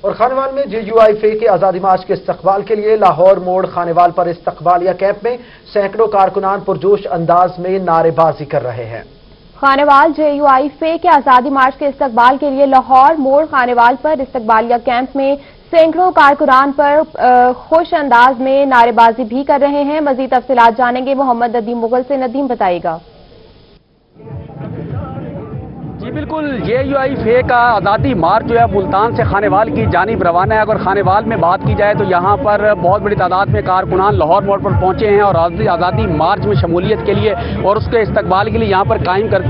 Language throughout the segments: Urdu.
اور خانوال میں جے یو آئی فے کے آزادی مارچ کے استقبال کے لیے لاہور موڑ خانوال پر استقبالیہ کیمپ میں سینکڑوں کارکنان پرجوش انداز میں نعرے بازی کر رہے ہیں۔ خانوال جے یو آئی فے کے آزادی مارچ کے استقبال کے لیے لاہور موڑ خانوال پر استقبالیہ کیمپ میں سینکڑوں کارکنان پر خوش انداز میں نعرے بازی بھی کر رہے ہیں۔ مزید تفصیلات جانیں گے محمد ندیم مغل سے۔ ندیم بتائے گا۔ جی بالکل جے یو آئی فے کا آزادی مارچ جو ہے ملتان سے خانوال کی جانب روانہ ہے۔ اگر خانوال میں بات کی جائے تو یہاں پر بہت بڑی تعداد میں کارکنان لاہور موڑ پر پہنچے ہیں اور آزادی مارچ میں شمولیت کے لیے اور اس کے استقبال کے لیے یہاں پر قائم کر،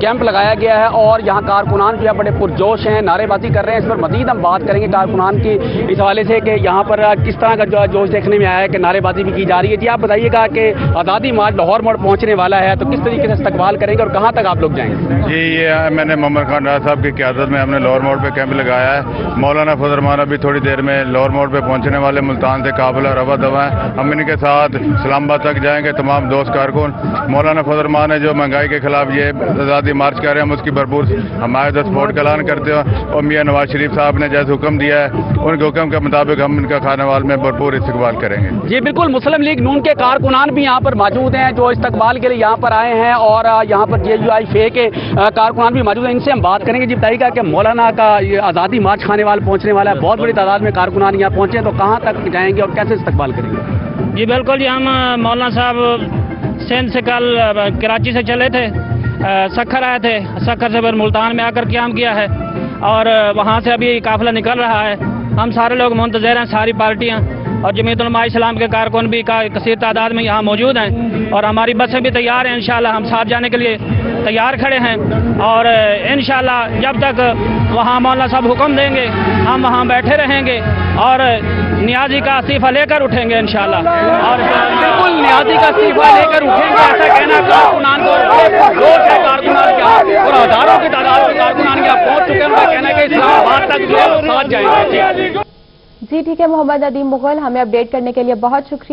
کیمپ لگایا گیا ہے اور یہاں کارکنان جو ہے بڑے پرجوش ہیں، نعرے بازی کر رہے ہیں۔ اس پر مزید ہم بات کریں گے کارکنان کی اس حوالے سے کہ یہاں پر کس طرح کا جو جوش دیکھنے میں آیا ہے کہ نعرے بازی بھی کی جا رہی ہے۔ جی آپ بتائیے گا کہ آزادی مارچ لاہور موڑ پہنچنے والا ہے تو کس طریقے سے استقبال کریں گے اور کہاں تک آپ لوگ جائیں گے؟ جی یہ میں نے محمد خان راج صاحب کی قیادت میں ہم نے لاہور موڑ پہ کیمپ لگایا ہے۔ مولانا فضرمان ابھی تھوڑی دیر میں لاہور موڑ پہ پہنچنے والے ملتان سے قابل اور روا دوا ہیں۔ ہم ان کے ساتھ اسلام آباد تک جائیں گے، تمام دوست کارکن۔ مولانا فضرمان ہے جو مہنگائی کے خلاف یہ آزادی مارچ کر رہے ہیں، ہم اس کی بھرپور حمایت سپورٹ کا اعلان کرتے ہیں۔ اور میاں نواز شریف صاحب نے جیسے حکم دیا ہے، ان کے حکم کے مطابق ہم ان کا خانہ وال میں بھرپور استقبال کریں گے۔ جی بالکل، مسلم لیگ نون کے کارکنان بھی یہاں پر موجود ہیں، جو استقبال کے لیے یہاں پر آئے ہیں اور یہاں پر جے یو آئی فے کے کارکنان بھی موجود ہیں، ان سے ہم بات کریں گے۔ جی بتائیے گا کہ مولانا کا یہ آزادی مارچ کھانے والا پہنچنے والا ہے۔ بہت بڑی تعداد میں کارکنان یہاں پہنچے ہیں، تو کہاں تک جائیں گے اور کیسے استقبال کریں گے؟ جی بالکل جی ہم مولانا صاحب سندھ سے کل کراچی سے چلے تھے سکھر آئے تھے۔ سکھر سے پھر ملتان میں آ کر قیام کیا ہے اور وہاں سے ابھی قافلہ نکل رہا ہے۔ ہم سارے لوگ منتظر ہیں، ساری پارٹیاں۔ اور جمیت علماء اسلام کے کارکن بھی کثیر تعداد میں یہاں موجود ہیں اور ہماری بسیں بھی تیار ہیں، انشاءاللہ ہم ساتھ جانے کے لیے تیار کھڑے ہیں اور انشاءاللہ جب تک وہاں مولانا صاحب حکم دیں گے، ہم وہاں بیٹھے رہیں گے اور نیازی کا استعفیٰ لے کر اٹھیں گے انشاءاللہ۔ اور بالکل نیازی کا استعفیٰ لے کر اٹھیں گے، ایسا کہنا کارکنان کو روز ہے، کارکنان کیا اور ہزاروں کی تعداد میں کارکنان کیا پہنچ چکے ہیں۔ ان کا کہنا ہے کہ اسلام آباد تک جو ہے، ساتھ جائیں۔ گے جی ٹھیک ہے محمد ندیم مغل ہمیں اپڈیٹ کرنے کے لیے بہت شکریہ۔